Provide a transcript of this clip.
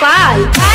pai. Ah!